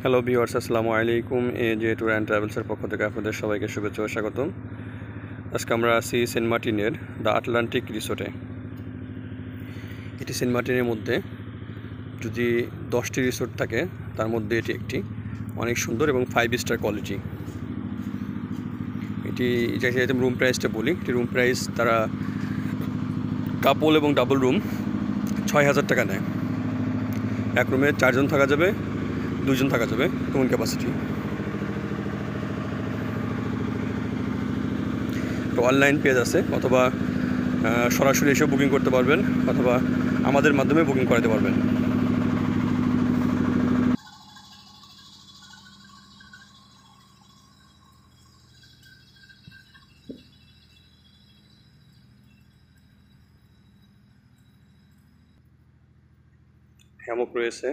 Hello viewers আসসালামু আলাইকুম। A J tour and ট্রাভেলসের পক্ষ থেকে আপনাদের সবাইকে শুভেচ্ছা ও স্বাগতম। আজকে আমরা আছি সেন্ট মার্টিনের দ্য আটলান্টিক রিসোর্টে। এটি সেন্ট মার্টিনের মধ্যে, যদি দশটি রিসোর্ট থাকে, তার মধ্যে এটি একটি। অনেক সুন্দর এবং ফাইভ স্টার কোয়ালিটি এটি যাকে রুম প্রাইসটা বলি, এটি রুম প্রাইস তারা কাপল এবং ডাবল রুম ছয় হাজার টাকা নেয়। এক রুমে চারজন থাকা যাবে দুজন থাকা যাবে এমন ক্যাপাসিটি তো অনলাইন পেজ আছে, অথবা সরাসরি এসে বুকিং করতে পারবেন, অথবা আমাদের মাধ্যমে বুকিং করাতে পারবেন। হ্যামক রয়েছে।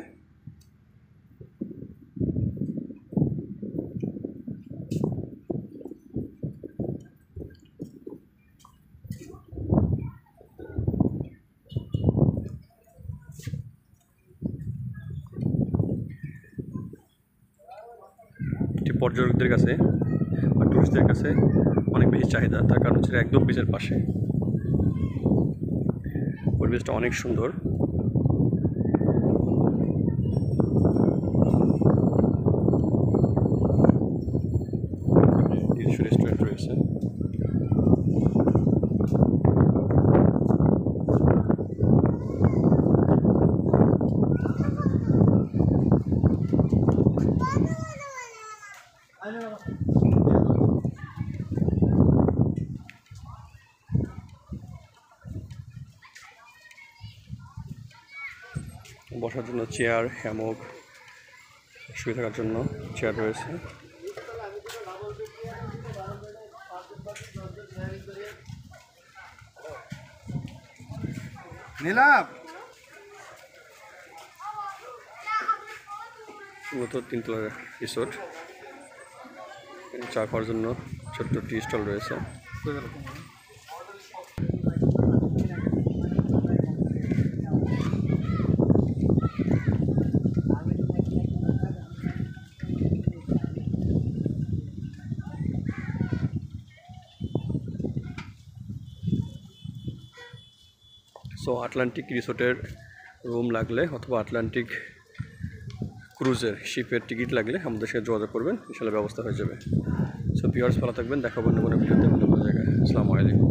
এটি পর্যটকদের কাছে বা টুরিস্টদের কাছে অনেক বেশি চাহিদা, তার কারণ হচ্ছে একদম বিচের পাশে। পরিবেশটা অনেক সুন্দর। বসার জন্য চেয়ার হ্যামক শুয়ে থাকার জন্য চেয়ার রয়েছে। নীলাভ! মূলত তিনতলা রিসোর্ট চা খাওয়ার জন্য ছোট্ট টি স্টল রয়েছে। সো আটলান্টিক রিসোর্টের রুম লাগলে অথবা আটলান্টিক ক্রুজের শিপের টিকিট লাগলে আমাদের সাথে যোগাযোগ করবেন, ইনশাল্লাহ ব্যবস্থা হয়ে যাবে। সো পিওর্স ভালো থাকবেন দেখাবো অন্য কোনো ভিডিওতে, অন্য কোনো জায়গায়। আসসালামু আলাইকুম।